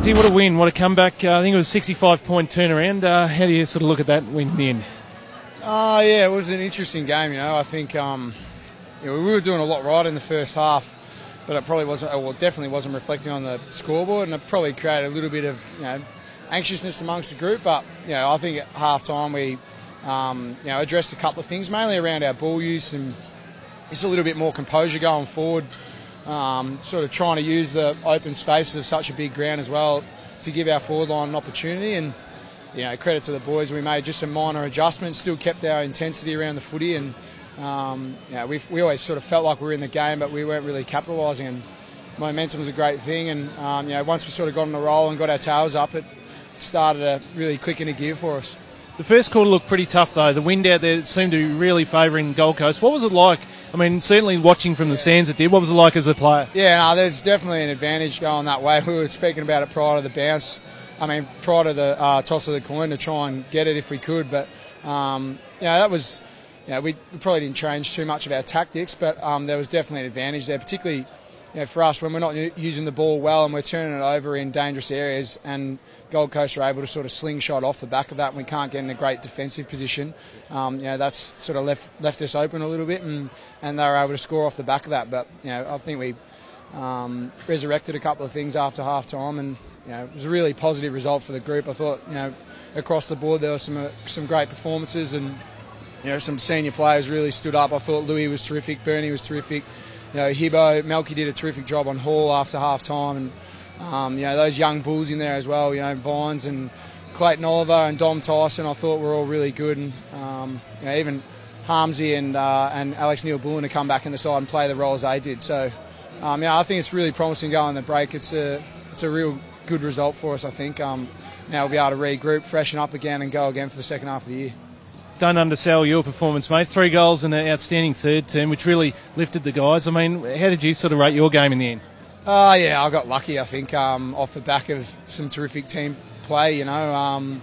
What a win, what a comeback. Uh, I think it was a 65 point turnaround. Uh, how do you sort of look at that win in the end? Uh, yeah, it was an interesting game, you know. I think um, you know, we were doing a lot right in the first half, but it probably wasn't, well, definitely wasn't reflecting on the scoreboard, and it probably created a little bit of, you know, anxiousness amongst the group. But, you know, I think at half time we, um, you know, addressed a couple of things, mainly around our ball use and just a little bit more composure going forward. Um, sort of trying to use the open spaces of such a big ground as well to give our forward line an opportunity. And you know, credit to the boys, we made just some minor adjustments, still kept our intensity around the footy, and um, you know, we we always sort of felt like we were in the game, but we weren't really capitalising. And momentum was a great thing, and um, you know, once we sort of got on the roll and got our tails up, it started to really click into gear for us. The first quarter looked pretty tough, though. The wind out there seemed to be really favouring Gold Coast. What was it like? I mean, certainly watching from the stands, it did. What was it like as a player? Yeah, no, there's definitely an advantage going that way. We were speaking about it prior to the bounce. I mean, prior to the uh, toss of the coin to try and get it if we could. But, um, know, that was, you know, we, we probably didn't change too much of our tactics, but um, there was definitely an advantage there, particularly you know, for us, when we're not using the ball well and we're turning it over in dangerous areas, and Gold Coast are able to sort of slingshot off the back of that, and we can't get in a great defensive position. Um, you know, that's sort of left left us open a little bit, and, and they were able to score off the back of that. But you know, I think we um, resurrected a couple of things after half time, and you know, it was a really positive result for the group. I thought, you know, across the board there were some uh, some great performances, and you know, some senior players really stood up. I thought Lewis was terrific, Bernie was terrific you know, Hibbo, Melky did a terrific job on Hall after half time, and um, you know those young bulls in there as well. You know, Vines and Clayton Oliver and Dom Tyson. I thought were all really good, and um, you know, even Harmsy and uh, and Alex Neal-Bullen to come back in the side and play the roles they did. So, um, yeah, I think it's really promising going the break. It's a it's a real good result for us. I think um, now we'll be able to regroup, freshen up again, and go again for the second half of the year don't undersell your performance, mate. Three goals and an outstanding third term, which really lifted the guys. I mean, how did you sort of rate your game in the end? Uh, yeah, I got lucky, I think, um, off the back of some terrific team play, you know. Um,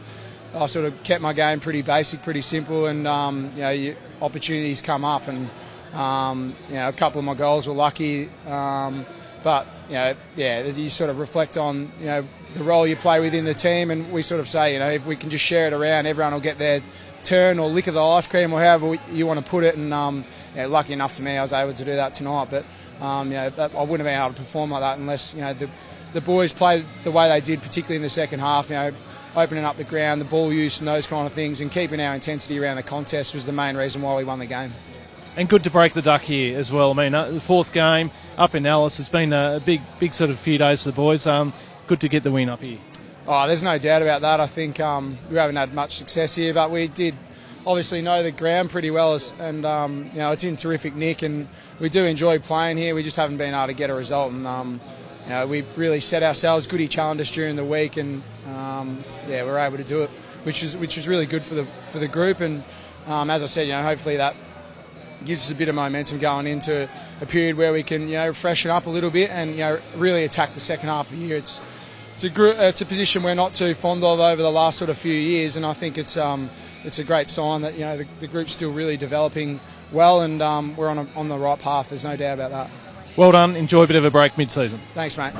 I sort of kept my game pretty basic, pretty simple, and, um, you know, opportunities come up, and, um, you know, a couple of my goals were lucky. Um, but, you know, yeah, you sort of reflect on, you know, the role you play within the team, and we sort of say, you know, if we can just share it around, everyone will get their turn or lick of the ice cream or however you want to put it. And um, yeah, lucky enough for me, I was able to do that tonight. But um, know, I wouldn't have been able to perform like that unless you know the the boys played the way they did, particularly in the second half. You know, opening up the ground, the ball use, and those kind of things, and keeping our intensity around the contest was the main reason why we won the game. And good to break the duck here as well. I mean, uh, the fourth game up in Alice. It's been a big, big sort of few days for the boys. Um, good to get the win up here. Oh, there's no doubt about that. I think um, we haven't had much success here, but we did obviously know the ground pretty well, and um, you know it's in terrific nick, and we do enjoy playing here. We just haven't been able to get a result, and um, you know, we really set ourselves. Goody challenges during the week, and um, yeah, we are able to do it, which is which is really good for the for the group. And um, as I said, you know, hopefully that gives us a bit of momentum going into a period where we can you know freshen up a little bit and you know really attack the second half of the year. It's it's a group, it's a position we're not too fond of over the last sort of few years, and I think it's um, it's a great sign that you know the, the group's still really developing well, and um, we're on a, on the right path. There's no doubt about that. Well done. Enjoy a bit of a break mid-season. Thanks, mate.